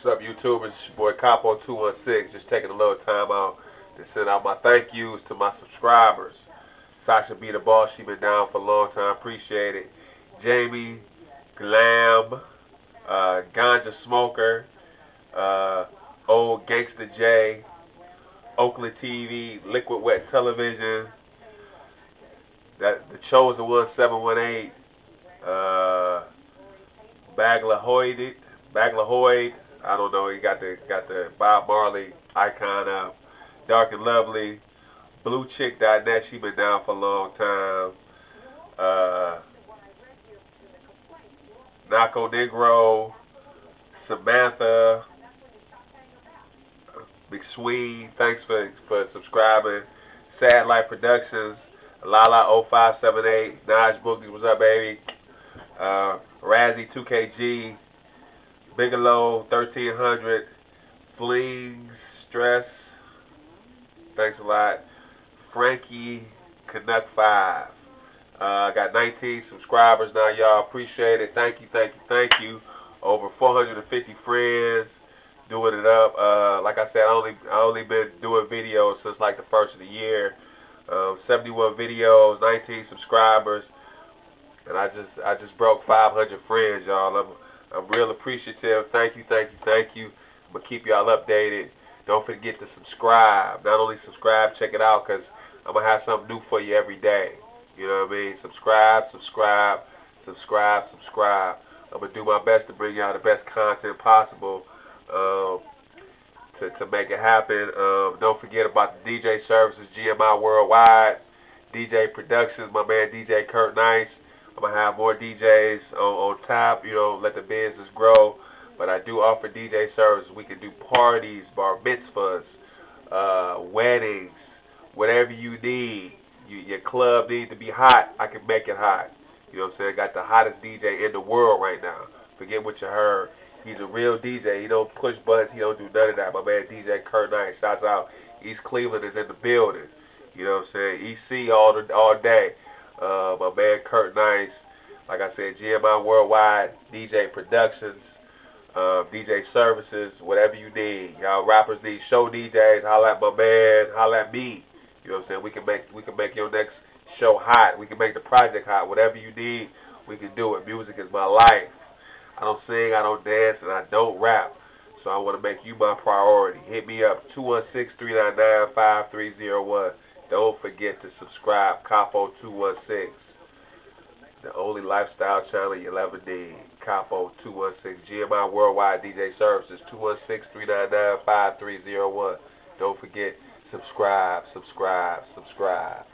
What's up, YouTubers? It's your boy Cappo216. Just taking a little time out to send out my thank yous to my subscribers. Sasha B. the Boss, she been down for a long time. Appreciate it. Jamie, Glam, uh, Ganja Smoker, uh, Old Gangsta J, Oakland TV, Liquid Wet Television, that the Chosen One Seven One Eight, uh, Bagla Hoyd, Bagla Hoyd. I don't know. He got the got the Bob Marley icon up. Dark and Lovely, BlueChick.net. She been down for a long time. Uh, Naco Negro, Samantha, McSween. Thanks for for subscribing. Sad Life Productions, Lala 0578, Naj Boogie, what's up, baby? Uh, Razzie 2KG, Bigelow 1300, Fling Stress. Thanks a lot. Frankie Canuck 5. Uh, I got 19 subscribers now, y'all. Appreciate it. Thank you, thank you, thank you. Over 450 friends doing it up. Uh, like I said, I only I only been doing videos since like the first of the year. Um, 71 videos, 19 subscribers, and I just I just broke 500 friends, y'all. I'm I'm real appreciative. Thank you, thank you, thank you. I'm gonna keep y'all updated. Don't forget to subscribe. Not only subscribe, check it out, cause I'm gonna have something new for you every day. You know what I mean? Subscribe, subscribe, subscribe, subscribe. I'm gonna do my best to bring y'all the best content possible. Um, to, to make it happen. Um, don't forget about the DJ services, GMI Worldwide, DJ Productions, my man DJ Kurt Nice. I'm gonna have more DJs on, on tap, you know, let the business grow. But I do offer DJ services. We can do parties, bar mitzvahs, uh, weddings, whatever you need. You, your club needs to be hot. I can make it hot. You know what I'm saying? I got the hottest DJ in the world right now. Forget what you heard. He's a real DJ. He don't push buttons. He don't do none of that. My man DJ Kurt Knight. Shouts out. East Cleveland is in the building. You know what I'm saying? EC all the all day. Uh, my man Kurt Nice. Like I said, GMI Worldwide, DJ Productions, uh, DJ Services, whatever you need. Y'all rappers need show DJs. Holla at my man. Holla at me. You know what I'm saying? We can make we can make your next show hot. We can make the project hot. Whatever you need, we can do it. Music is my life. I don't sing, I don't dance, and I don't rap. So I want to make you my priority. Hit me up, 216-399-5301. Don't forget to subscribe, Cappo216. The only lifestyle channel you'll ever need. Cappo216. GMI Worldwide DJ Services, 216-399-5301. Don't forget, subscribe, subscribe, subscribe.